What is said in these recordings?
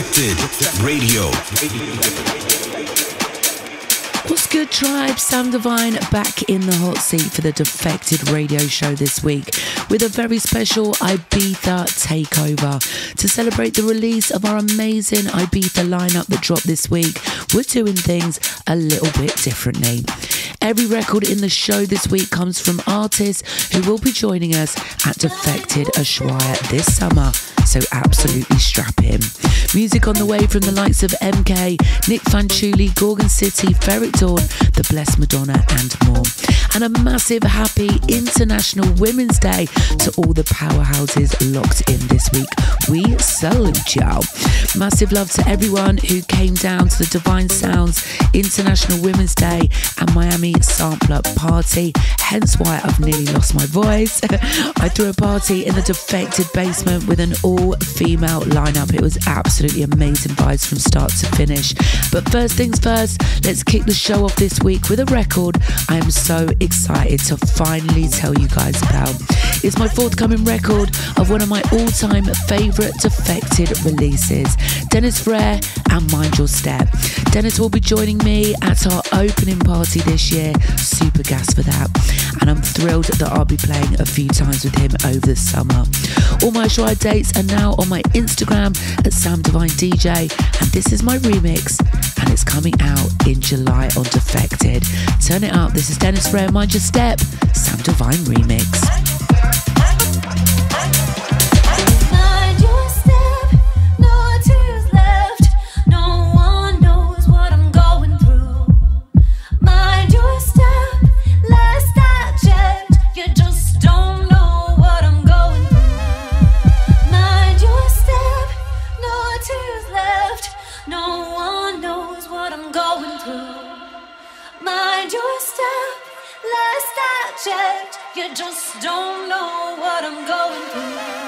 Defected Radio. What's good, tribe? Sam Divine back in the hot seat for the Defected radio show this week with a very special Ibiza takeover. To celebrate the release of our amazing Ibiza lineup that dropped this week, we're doing things a little bit differently. Every record in the show this week comes from artists who will be joining us at Defected Ushuaia this summer so absolutely strap in. Music on the way from the likes of MK, Nick Fanciulli, Gorgon City, Ferreck Dawn, The Blessed Madonna, and more. And a massive happy International Women's Day to all the powerhouses locked in this week. We salute y'all. Massive love to everyone who came down to the Divine Sounds International Women's Day and Miami Sampler Party, hence why I've nearly lost my voice. I threw a party in the defected basement with an all female lineup. It was absolutely amazing vibes from start to finish. But first things first, let's kick the show off this week with a record I am so excited to finally tell you guys about. It's my forthcoming record of one of my all time favourite defected releases Dennis Ferrer and Mind Your Step. Dennis will be joining me at our opening party this year. Super gas for that. And I'm thrilled that I'll be playing a few times with him over the summer. All my show dates are now on my Instagram at Sam Divine DJ, and this is my remix, and it's coming out in July on Defected. Turn it up. This is Dennis Ferrer, Mind Your Step, Sam Divine remix. I'm going through. Mind your step, last I checked. You just don't know what I'm going through.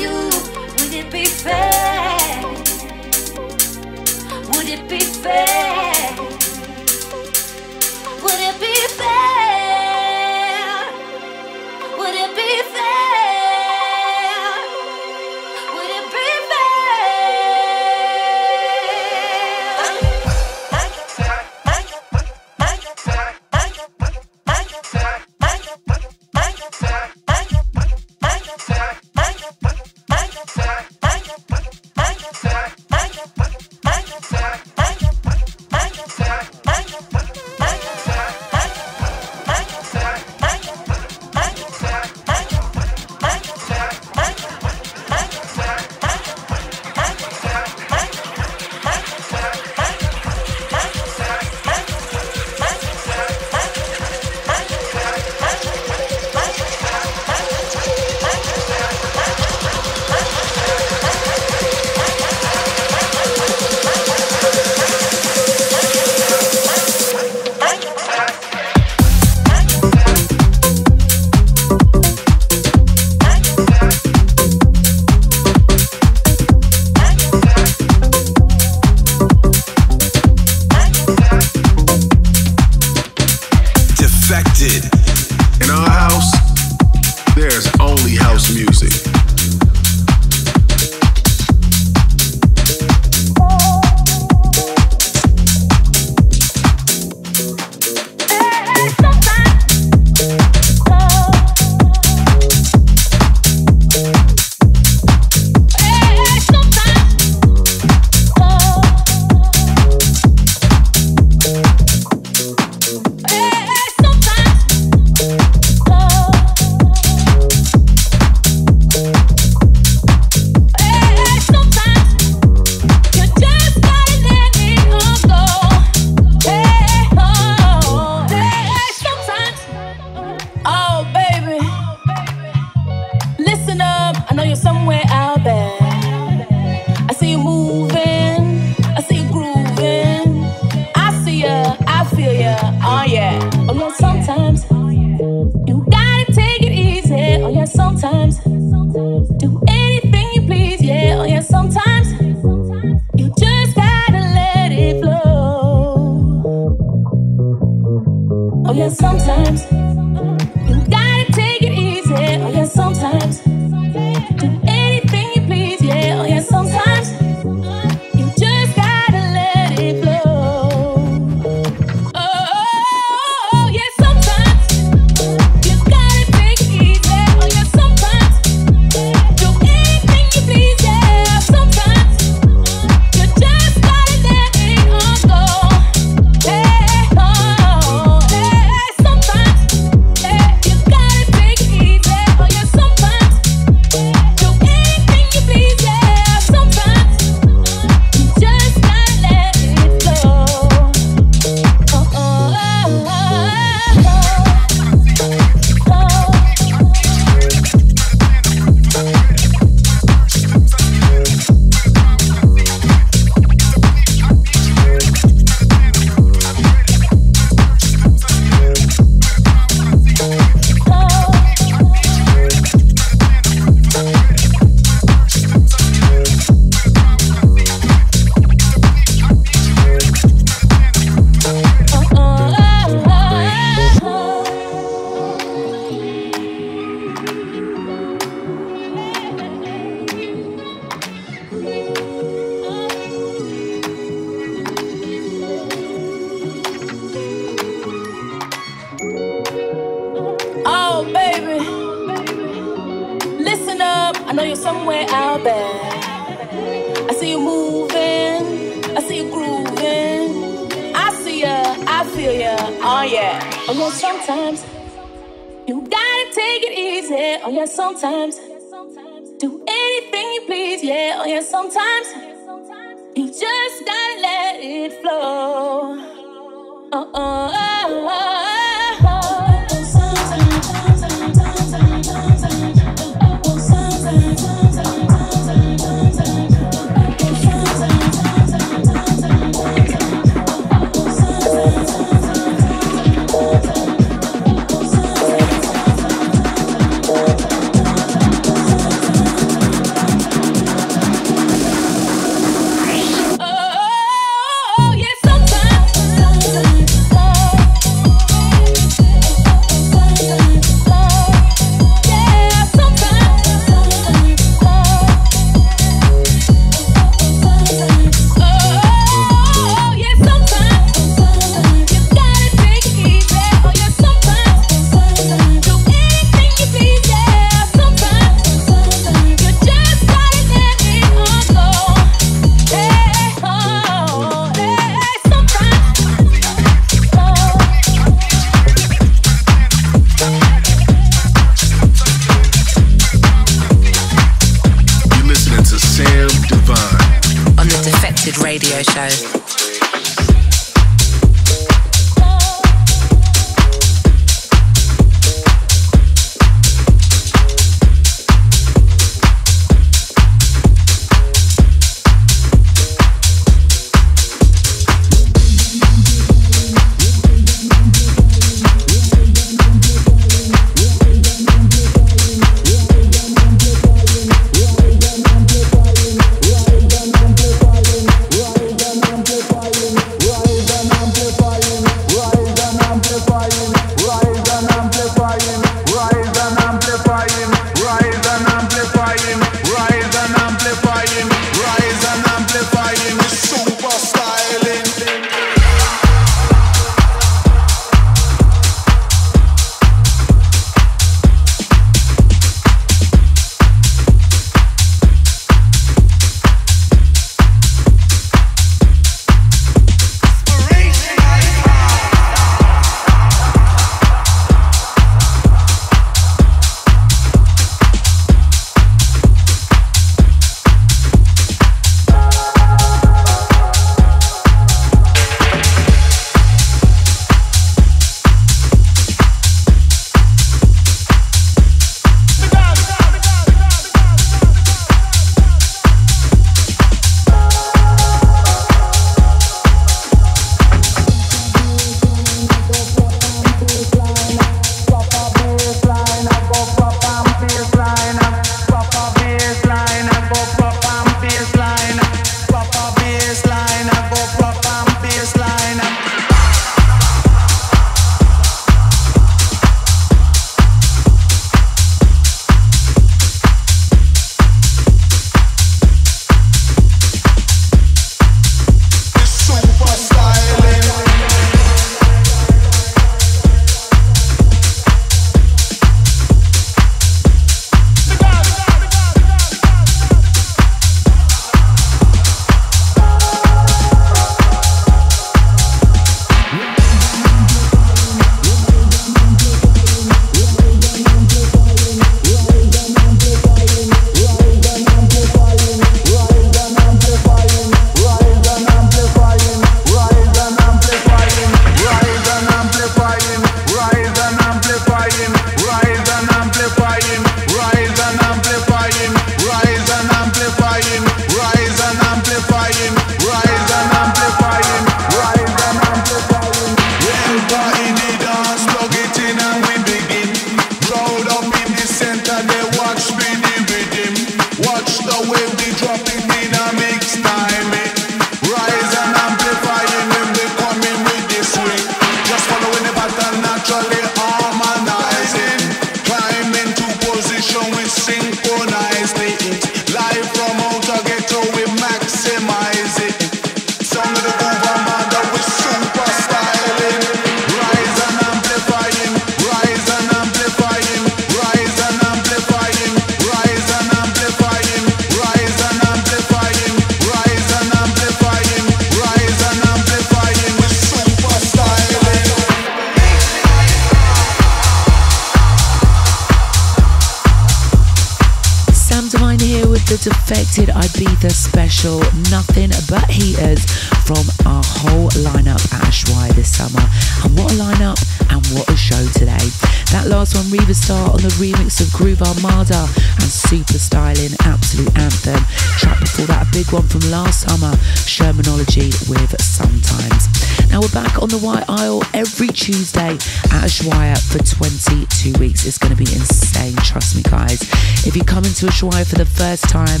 And what a lineup and what a show today. That last one, Riva Starr on the remix of Groove Armada and Superstylin', Absolute Anthem. Track before that, a big one from last summer, Shermanology with Sometimes. Now we're back on the White Isle every Tuesday at Ushuaia for 22 weeks. It's going to be insane, trust me, guys. If you come into to Ushuaia for the first time,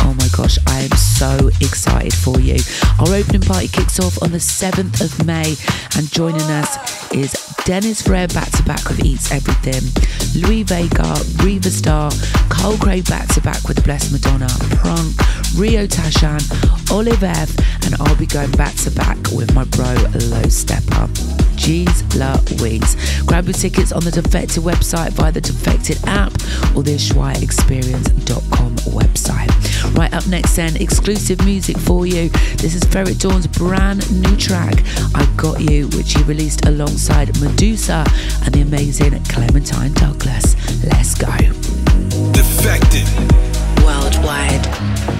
oh my gosh, I am so excited for you. Our opening party kicks off on the 7th of May, and joining us is Dennis Ferrer back to back with Eats Everything, Louie Vega, Riva Starr, Carl Craig back to back with Blessed Madonna, Prunk, Rio Tashan, Olive F, and I'll be going back to back with my bro Low Steppa. Jeez Louise. Grab your tickets on the Defected website via the Defected app or the UshuaiaExperience.com website. Right up next, then, exclusive music for you. This is Ferreck Dawn's brand new track, I Got You, which he released alongside Meduza and the amazing Clementine Douglas. Let's go. Defected. Worldwide.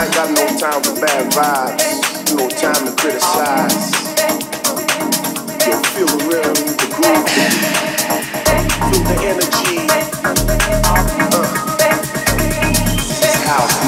I ain't got no time for bad vibes, no time to criticize. Yo, feel the rhythm, the groove, feel the energy. Uh, this house.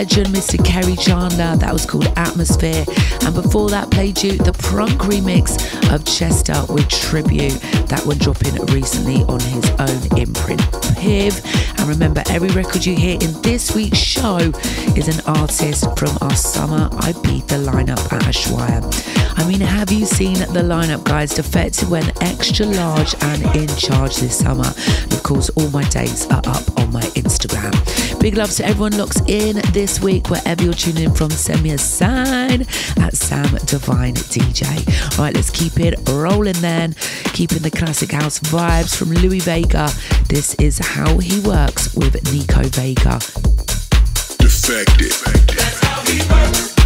Legend Mr. Kerri Chandler. That was called Atmosphere. And before that, played you the Prunk remix of Chesster with Tribute. That one dropping recently on his own imprint, Piv. And remember, every record you hear in this week's show is an artist from our summer Ibiza lineup at Ushuaia. I mean, have you seen the lineup, guys? Defected went extra large and in charge this summer. Of course, all my dates are up on my Instagram. Big love to everyone locks in this week, wherever you're tuning in from. Send me a sign at Sam Divine DJ. All right, let's keep it rolling then. Keeping the classic house vibes from Louie Vega. This is how he works with Nico Vega. Defected. That's how he works.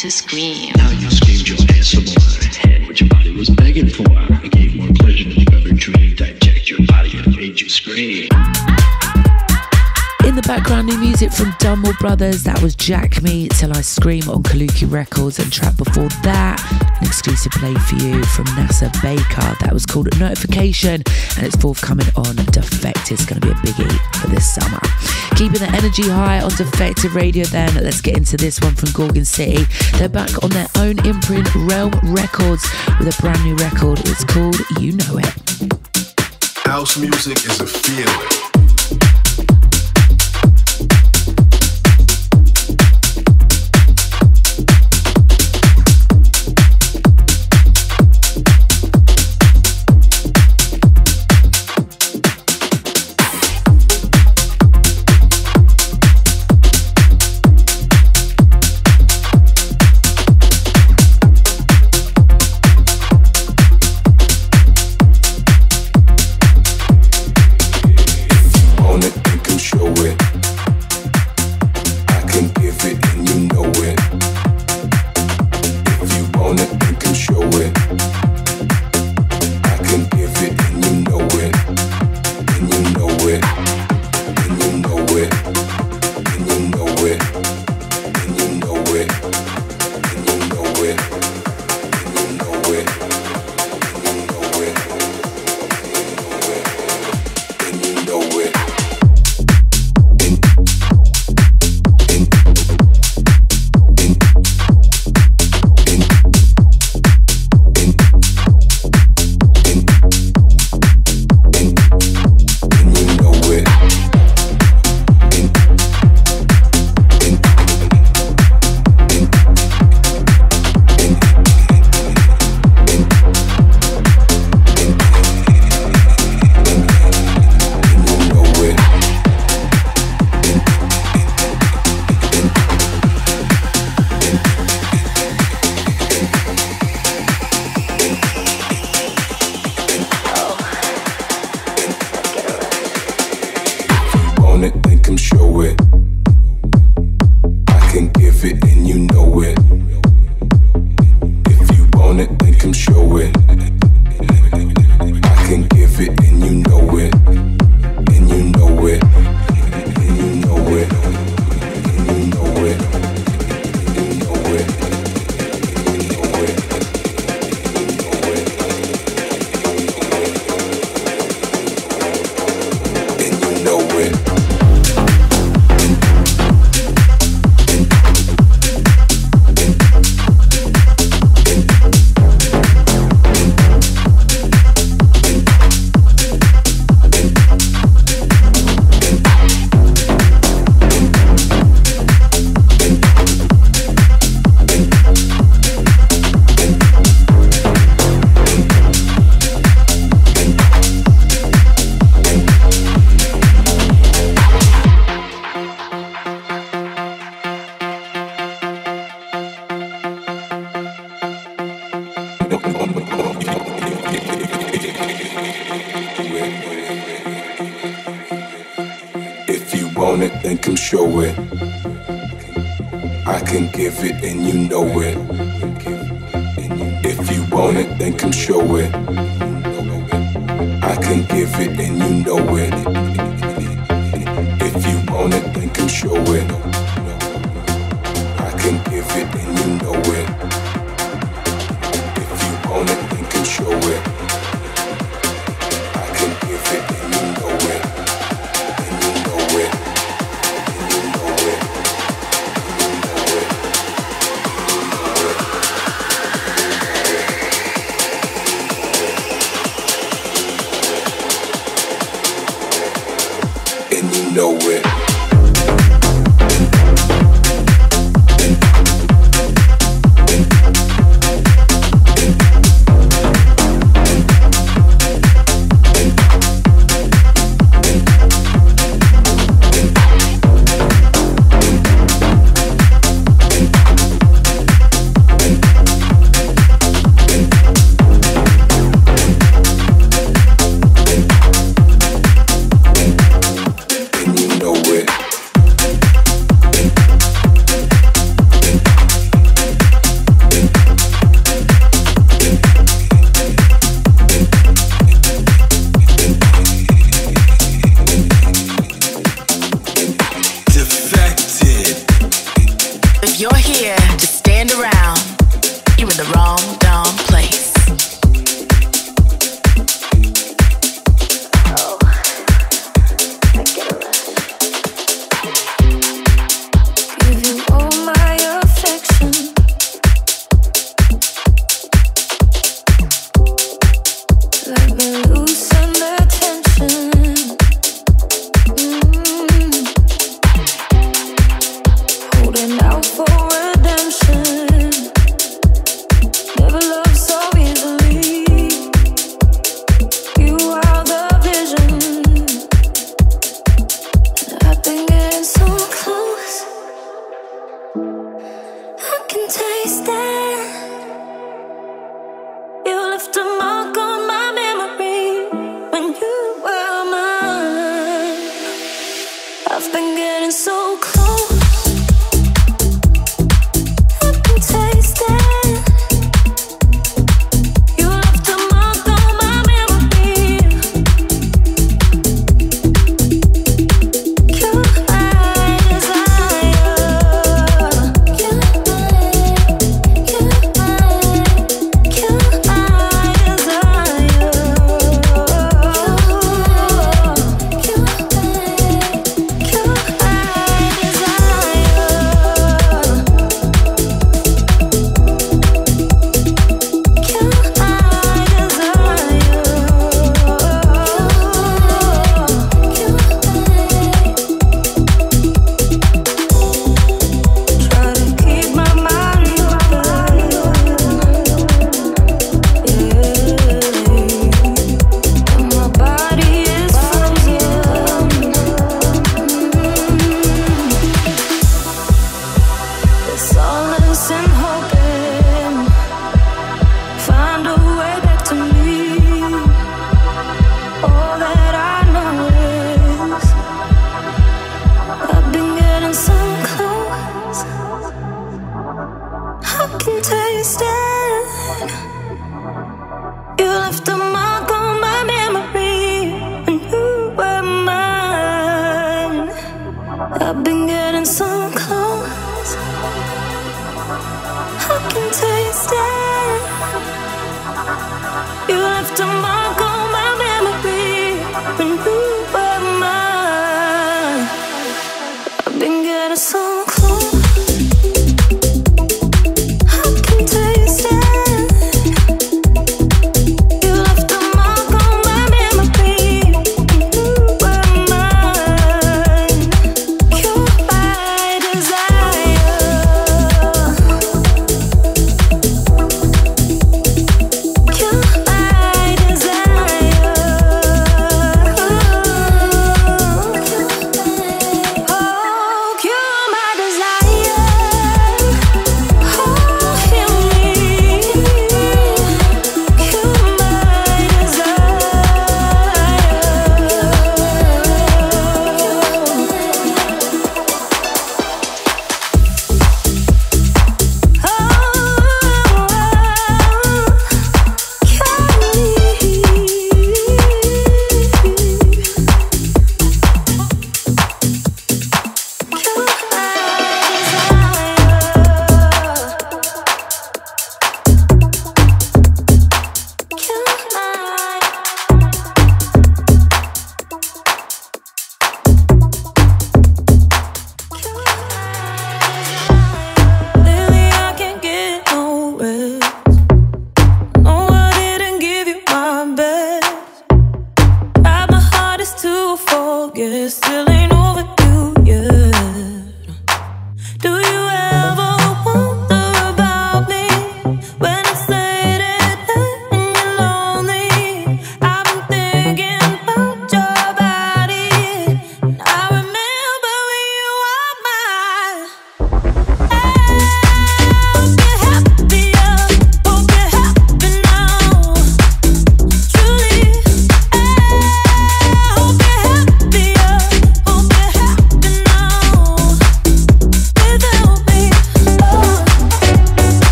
to scream. You screamed your ass what your body was begging for. I gave more pleasure than you ever dreamed. I checked your body and made you scream. In the background, new music from Dunmore Brothers. That was Jack Me Till I Scream on Kaluki Records. And track before that, an exclusive play for you from Nasser Baker. That was called Notification, and it's forthcoming on Defect. It's going to be a biggie for this summer. Keeping the energy high on Defected Radio, then let's get into this one from Gorgon City. They're back on their own imprint, Realm Records, with a brand new record. It's called You Know It. House music is a feeling.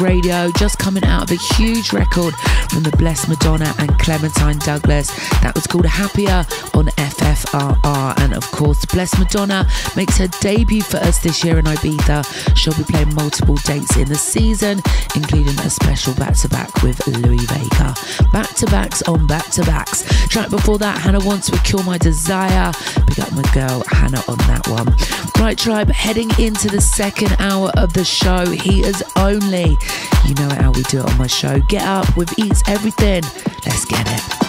Radio, just coming out of a huge record from the Blessed Madonna and Clementine Douglas. That was called Happier on FFRR. And of course, Blessed Madonna makes her debut for us this year in Ibiza. She'll be playing multiple dates in the season, including a special back to back with Louie Vega. Back to backs on back to backs. Track before that, Hannah Wants to Cure My Desire. Big up my girl, Hannah, on that one. Right, Tribe, heading into the second hour of the show. He is only, you know how we do it on my show. Get up with Eats Everything. Let's get it.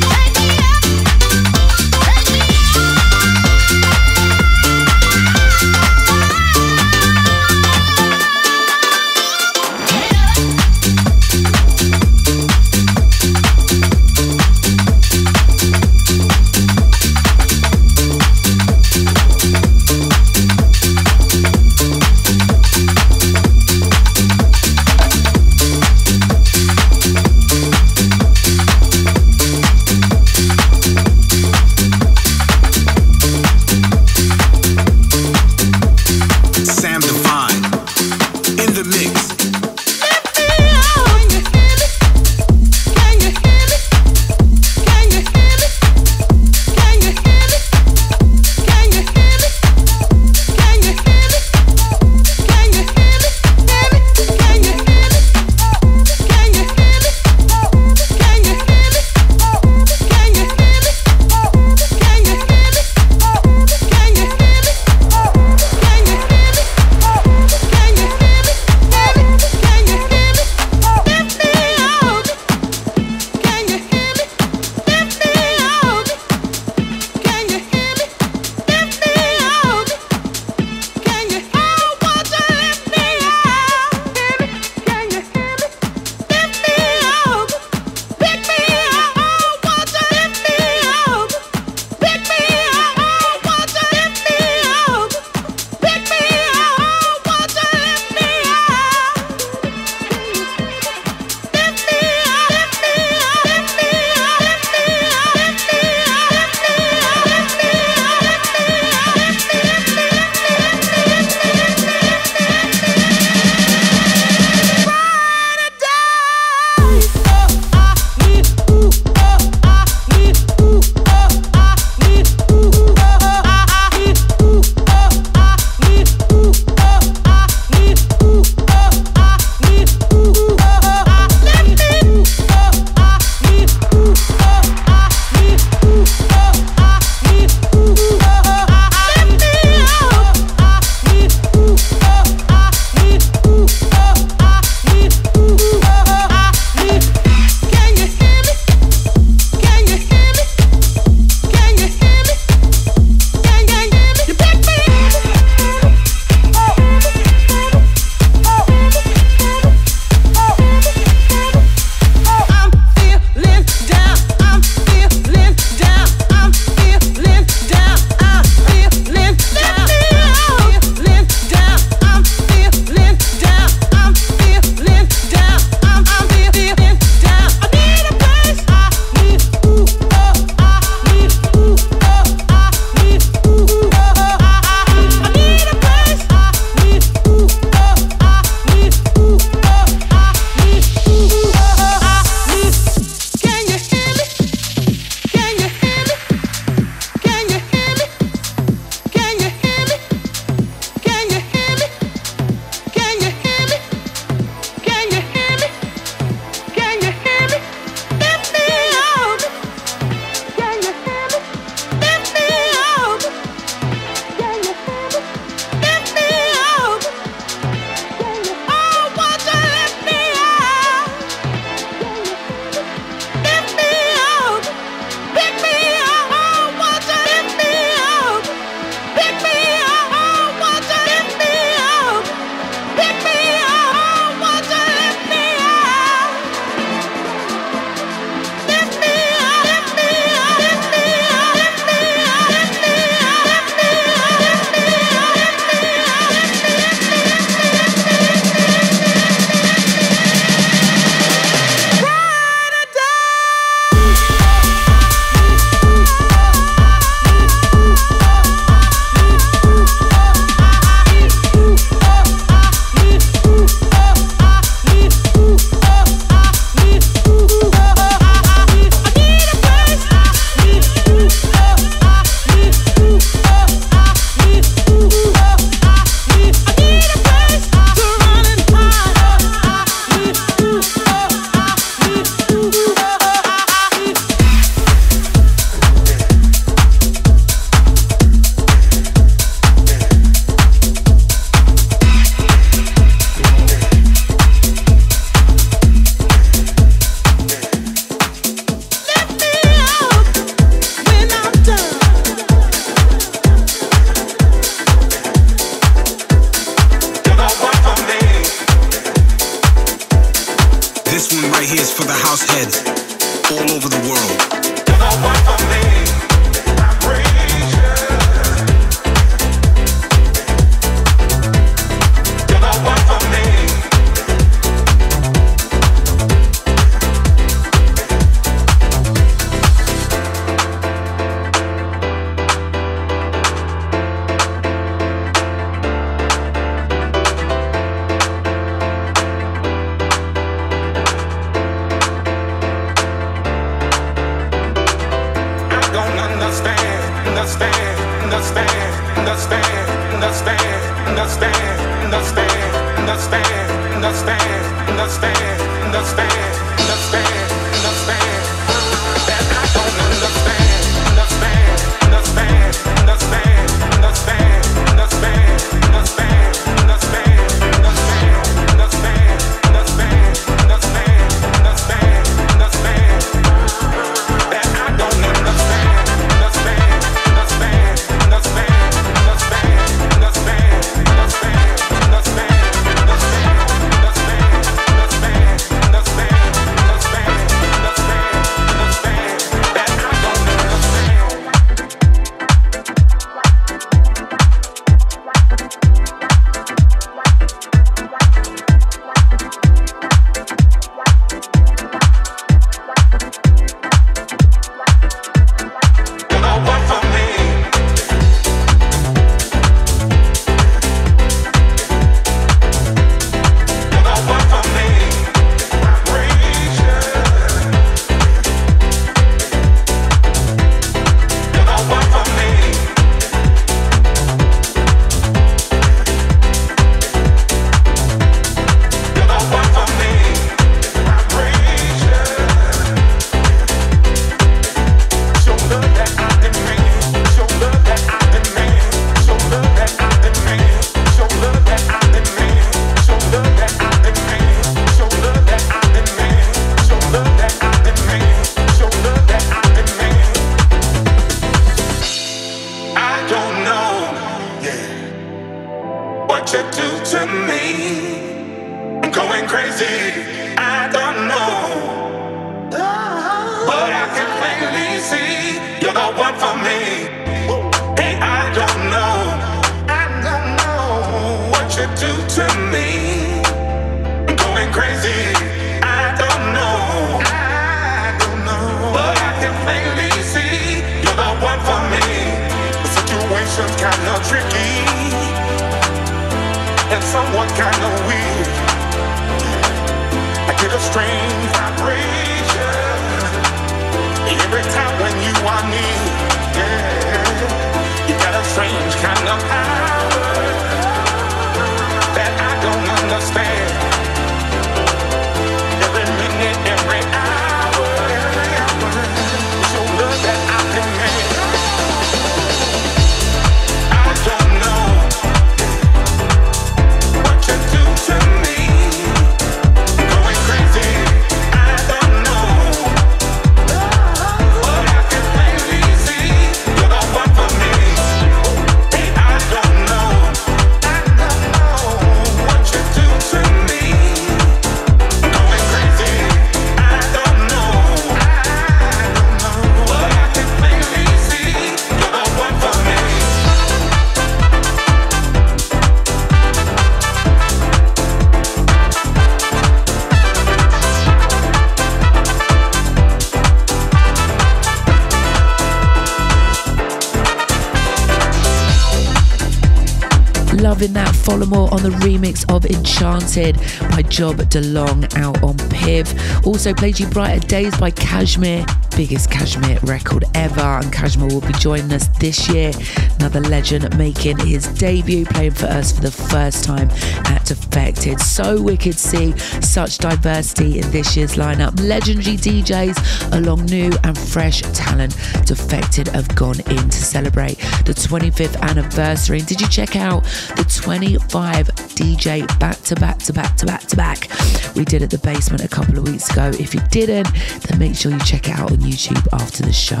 More on the remix of Enchanted by Job De Long out on Piv. Also played you Brighter Days by Cajmere biggest Cajmere record ever, and Cajmere will be joining us this year. Another legend making his debut, playing for us for the first time at Defected. So wicked to see such diversity in this year's lineup. Legendary DJs along new and fresh talent. Defected have gone in to celebrate the 25th anniversary. And did you check out the 25 DJ back to back to back to back to back we did at the basement a couple of weeks ago? If you didn't, then make sure you check it out on YouTube after the show.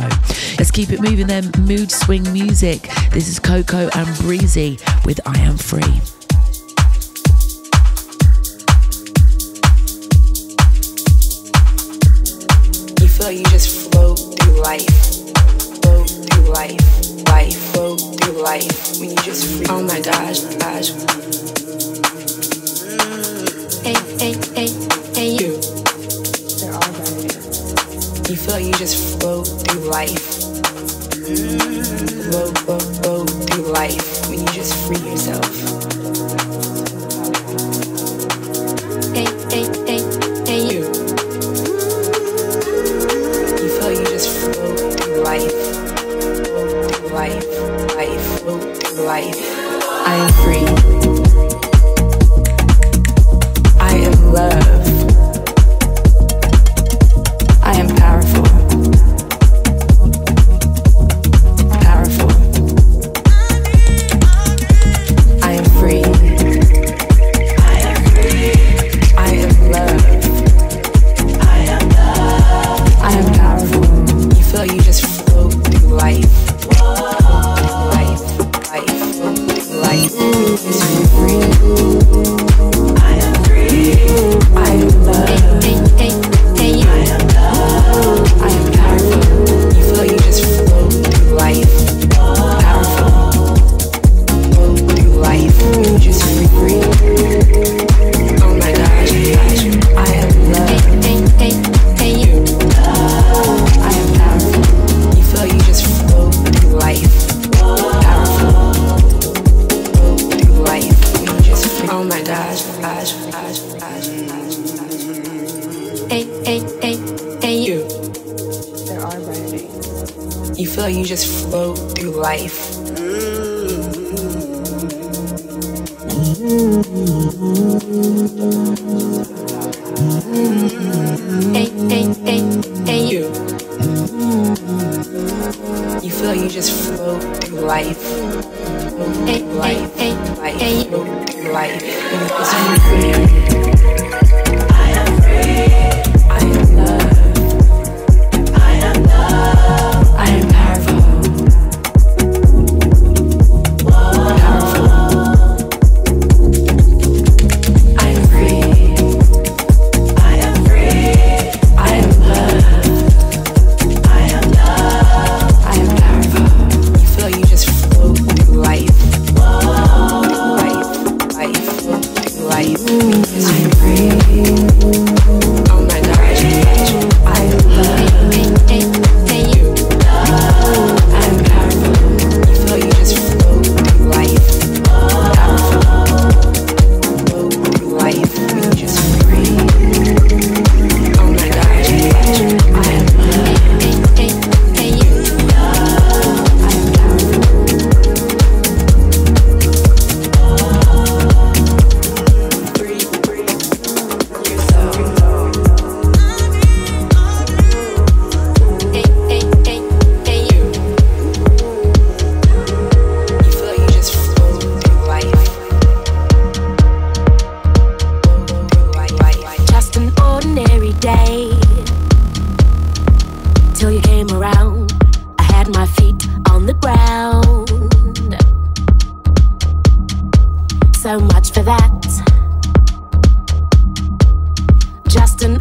Let's keep it moving then. Moodswing music. This is Coco and Breezy with I Am Free. You feel like you just float through life, float through life, life, float through life when you just free. Oh my gosh, gosh. Hey, hey, hey, hey, you. They're all you feel like you just float through life. Float, float, float through life when you just free yourself. Hey, hey, hey, hey, you. You feel like you just float through life. Float through life, life, float through life. I am free.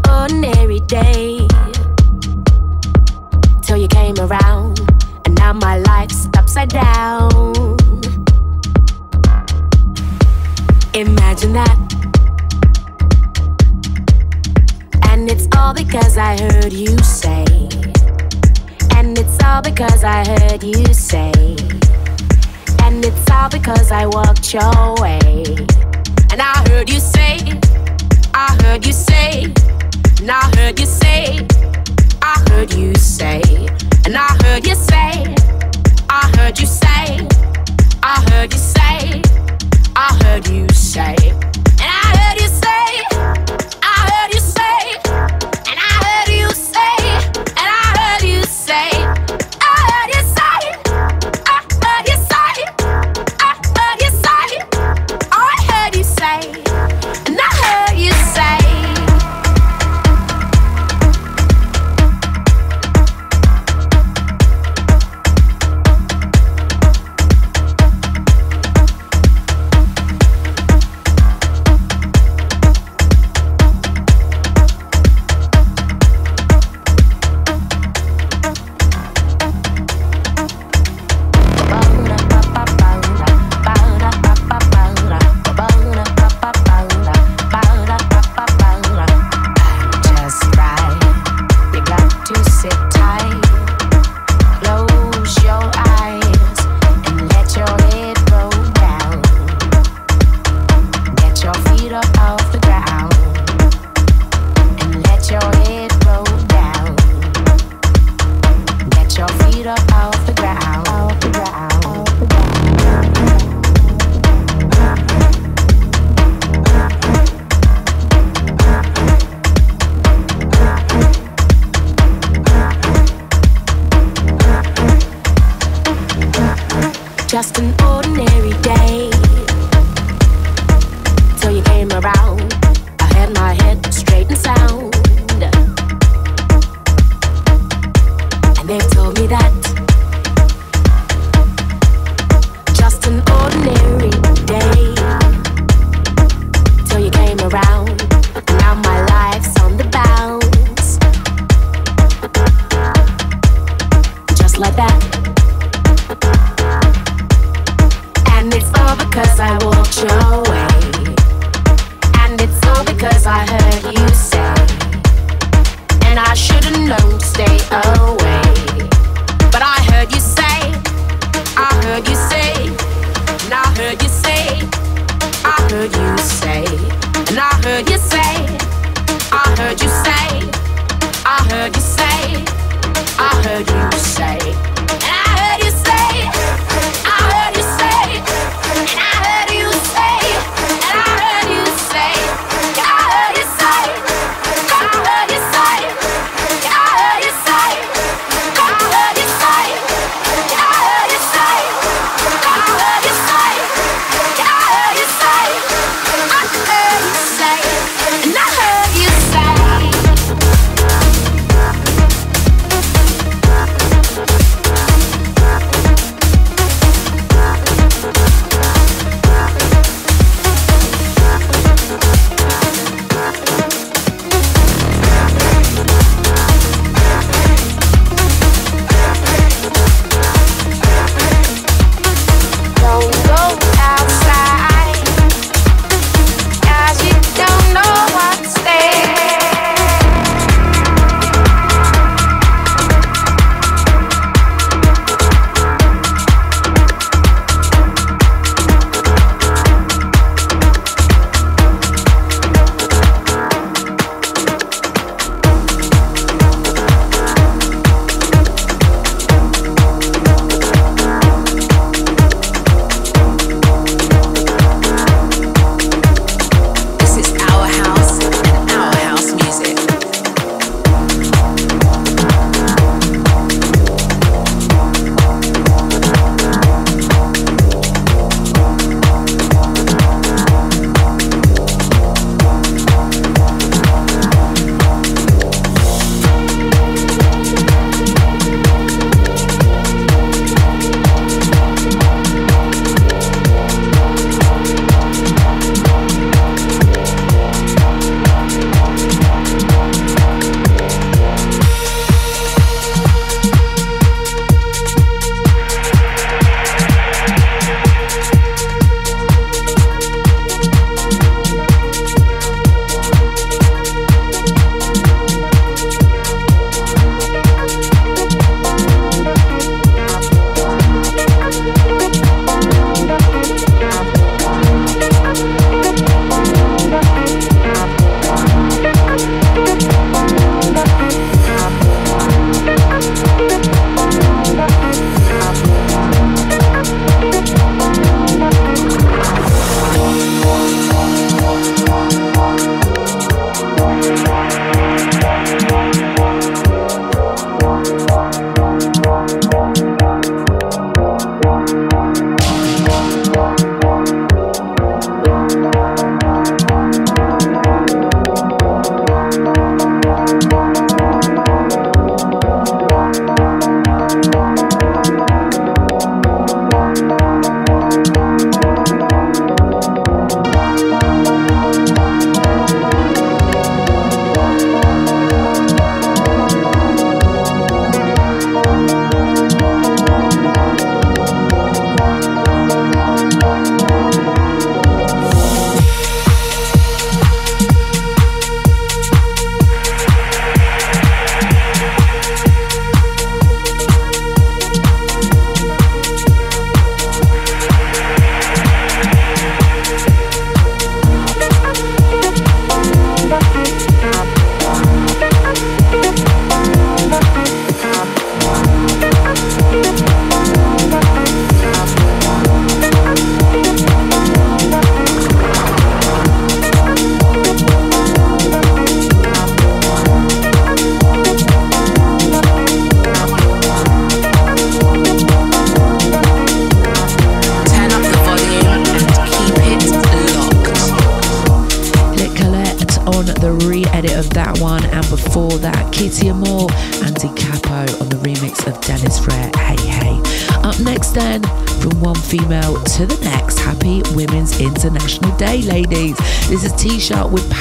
ordinary day till you came around, and now my life's upside down. Imagine that. And it's all because I heard you say. And it's all because I heard you say. And it's all because I walked your way. And I heard you say, I heard you say. And I heard you say, I heard you say, and I heard you say, I heard you say, I heard you say, I heard you say, and I heard you say.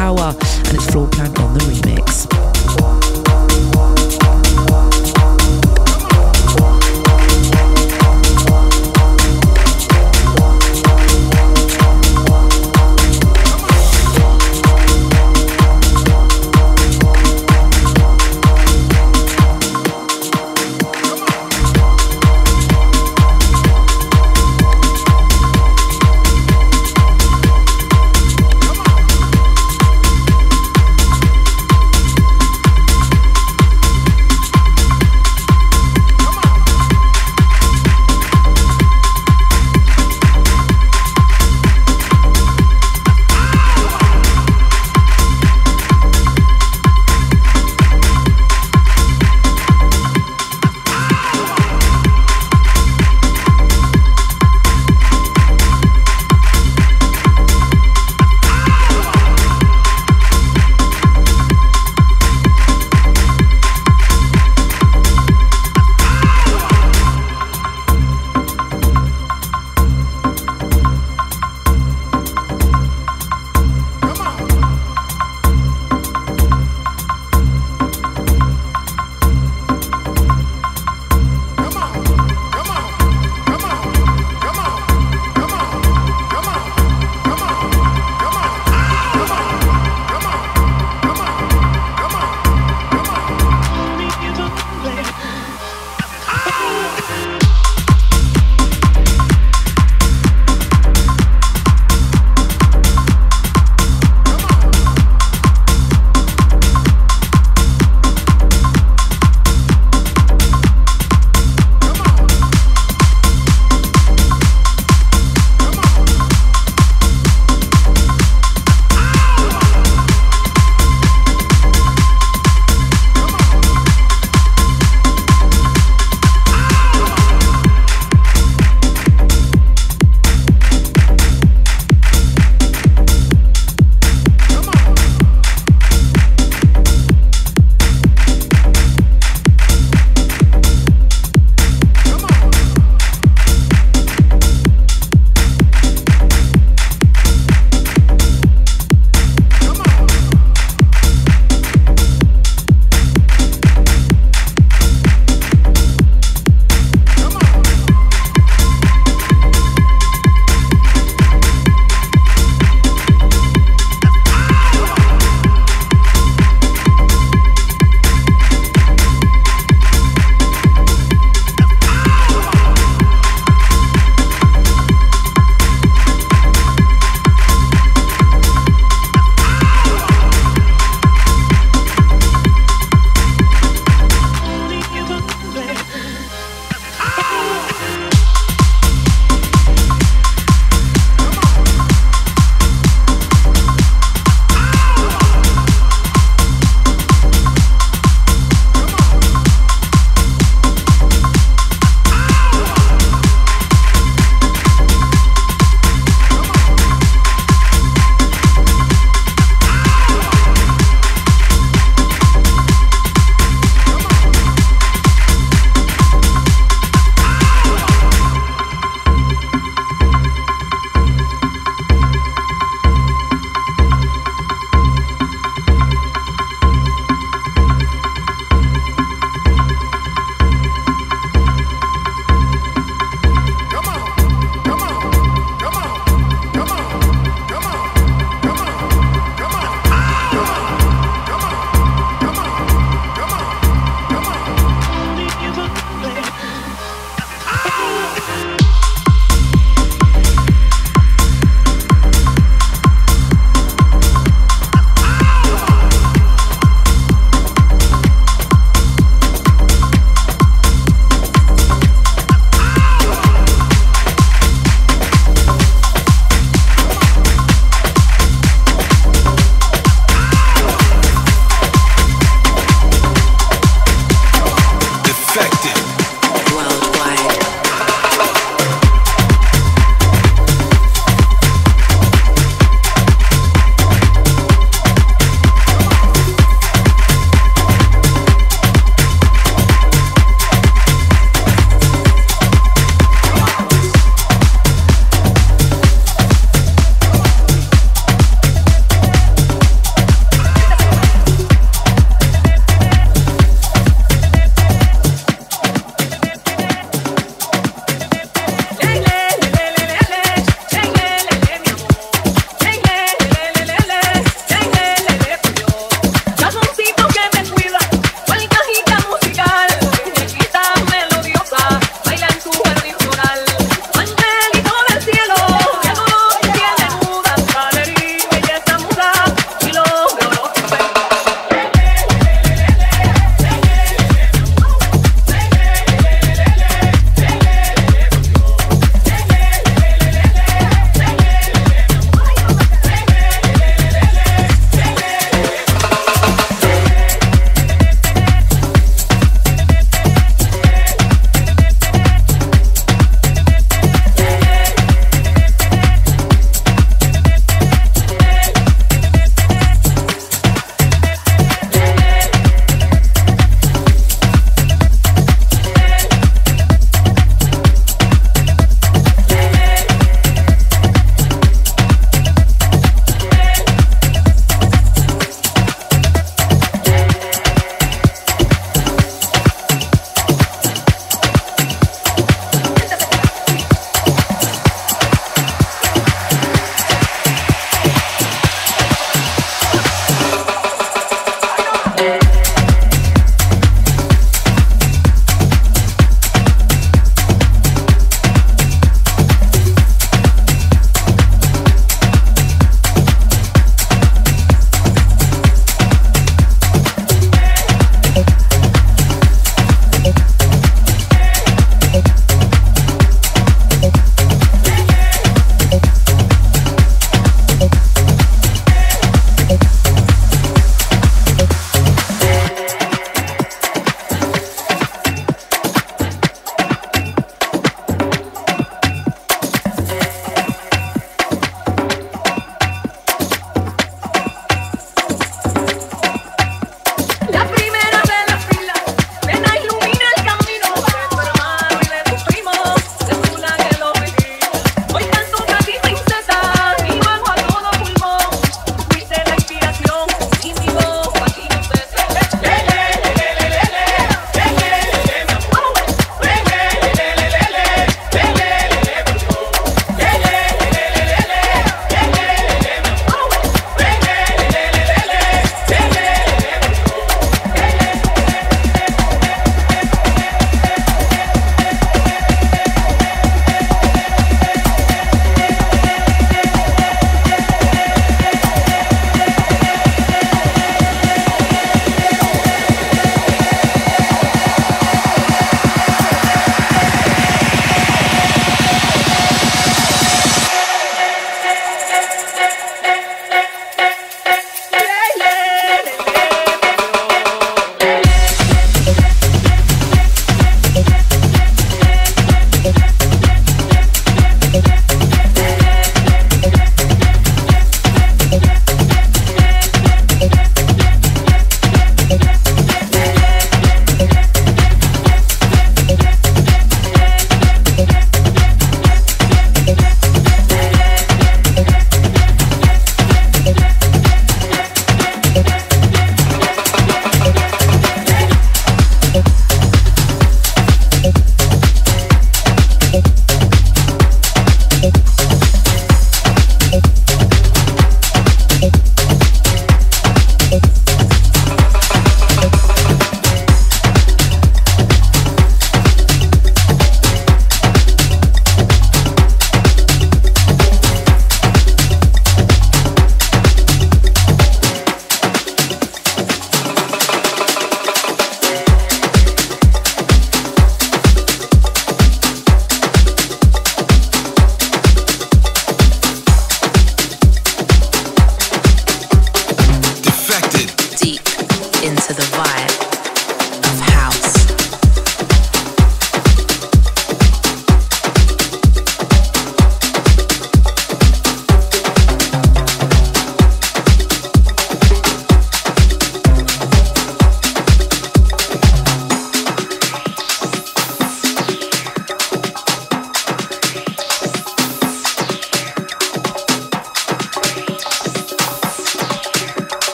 Power and it's Floorplan on the remix.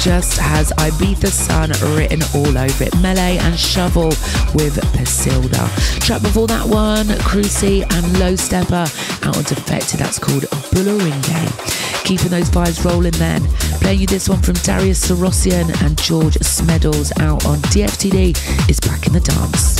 Just has Ibiza Sun written all over it. Melé and Shovell with Pasilda. Track before that one, Crusy and Low Steppa out on Defected. That's called Bullerengue. Keeping those vibes rolling then. Playing you this one from Darius Syrossian and George Smeddles out on DFTD is back in the dance.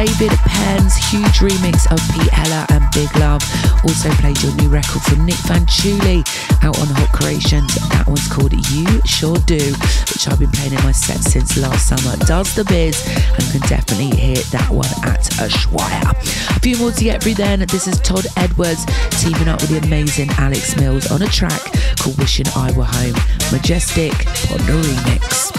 David Penn's huge remix of Heller and Big Love. Also played your new record from Nick Fanciulli out on Hot Creations. That one's called You Sure Do, which I've been playing in my set since last summer. Does the biz and can definitely hear that one at Ushuaia. A few more to get through then. This is Todd Edwards teaming up with the amazing Alex Mills on a track called Wishing I Were Home. Majestic on the remix.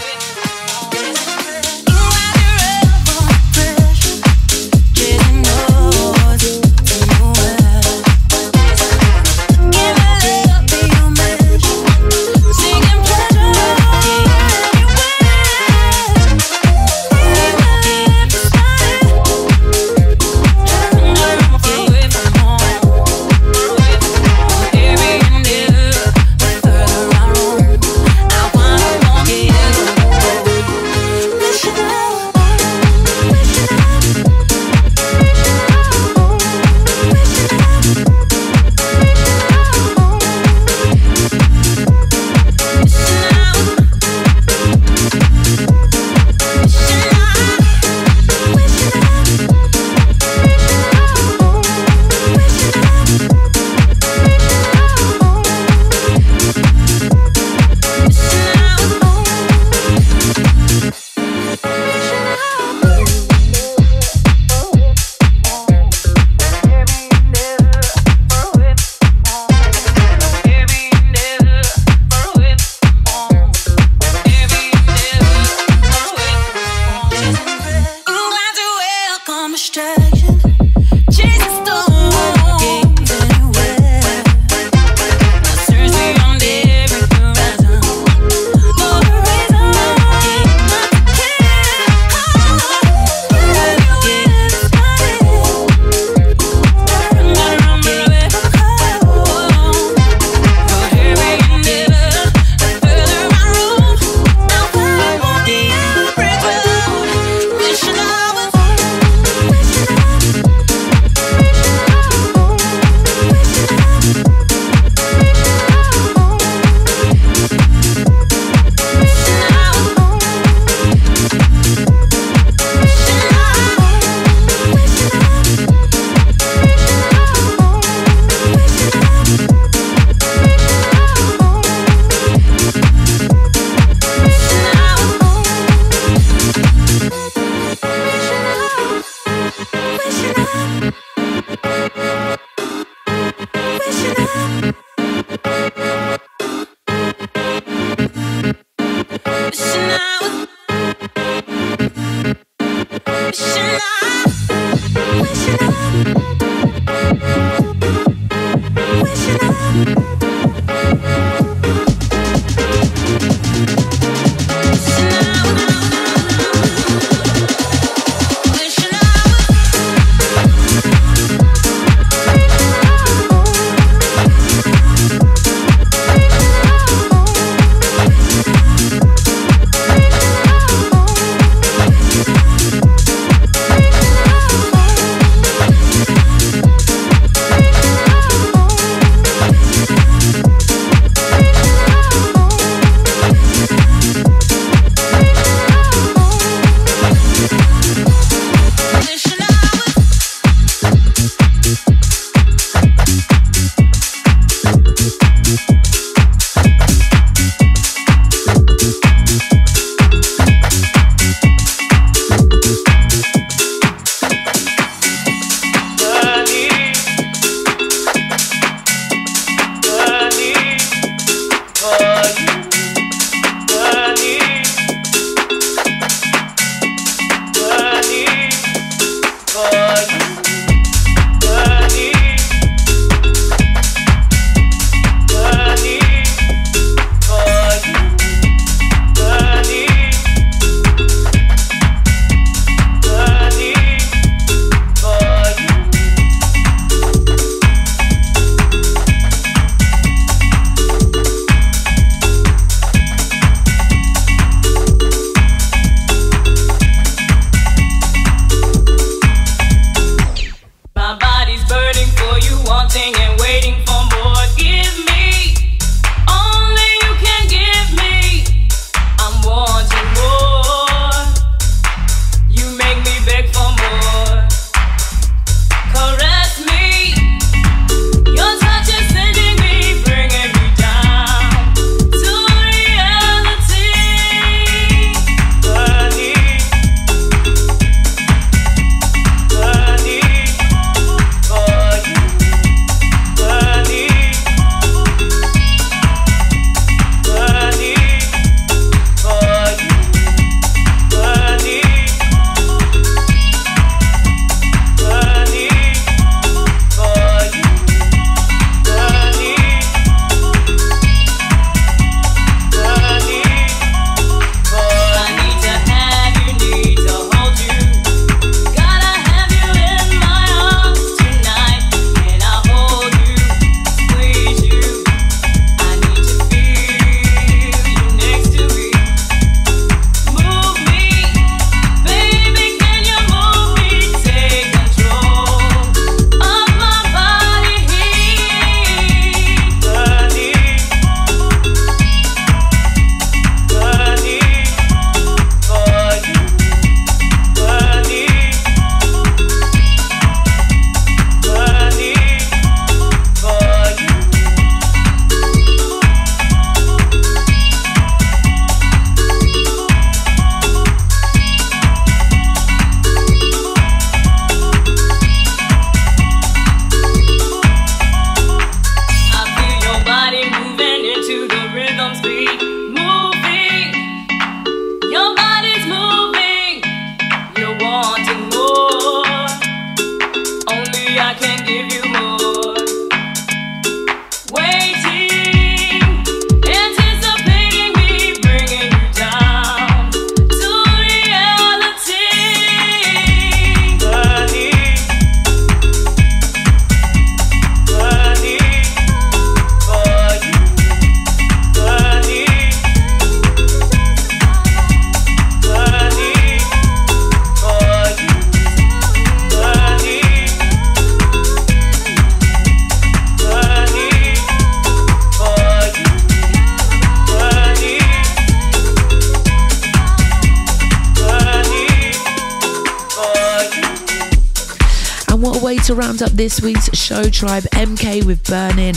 This week's show tribe. MK with Burning,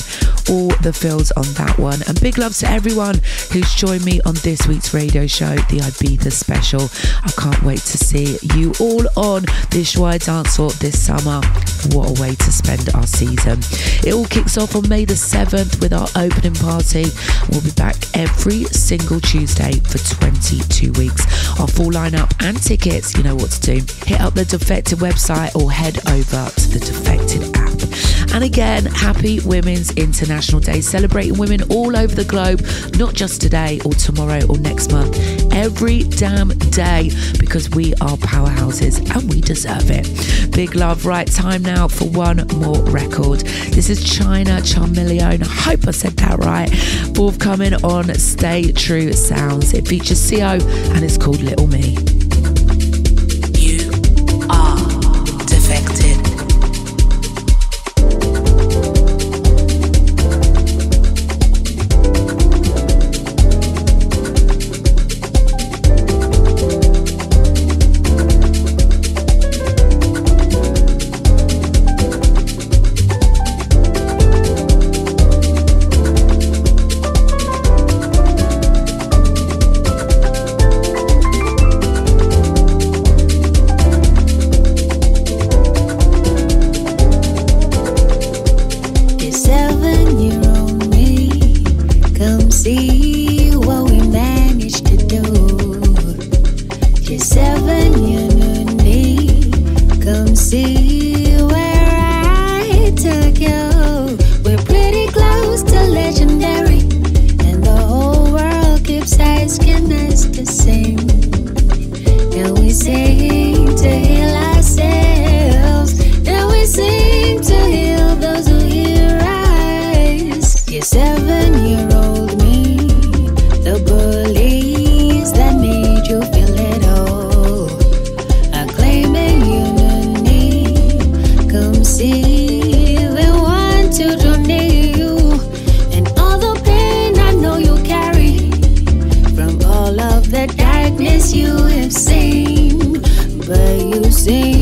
all the feels on that one. And big loves to everyone who's joined me on this week's radio show, the Ibiza special. I can't wait to see you all on this Joie Dance this summer. What a way to spend our season. It all kicks off on May the 7th with our opening party. We'll be back every single Tuesday for 22 weeks. Our full lineup and tickets, you know what to do. Hit up the Defected website or head over to the Defected app. And again, happy Women's International Day, celebrating women all over the globe, not just today or tomorrow or next month, every damn day, because we are powerhouses and we deserve it. Big love, right time now for one more record. This is China Charmeleon. I hope I said that right. Forthcoming on Stay True Sounds. It features CO and it's called Little Me. Get 13 year old me out